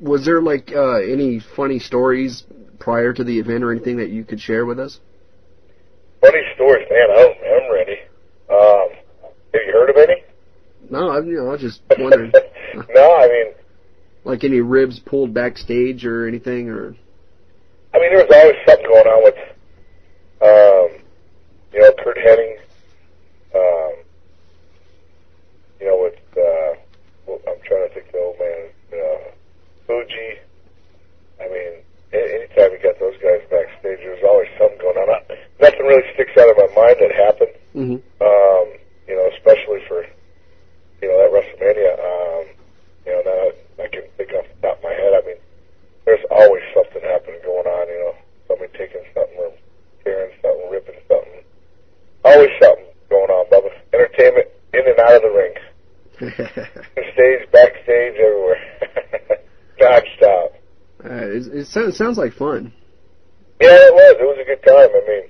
Was there like uh, any funny stories prior to the event or anything that you could share with us? Funny stories, man. I'm, I'm ready. Um, have you heard of any? No, I, you know, I was just wondering. no, I mean, like any ribs pulled backstage or anything, or I mean, there was always something going on with, um, you know, Curt Hennig. Um, you know, with uh, well, I'm trying to think of the old man, uh, Fuji. I mean, a- anytime you got those guys backstage, there's always something going on. I, nothing really sticks out of my mind that happened. mm-hmm. Um, you know, especially for you know that WrestleMania. Um, you know, now I, I can think off the top of my head. I mean, there's always something happening going on. You know, somebody taking something or tearing something, ripping something. Always something going on, Bubba. Entertainment in and out of the ring, stage, backstage, everywhere, non-stop. uh, it, it sounds, sounds like fun. Yeah, it was. It was a good time. I mean,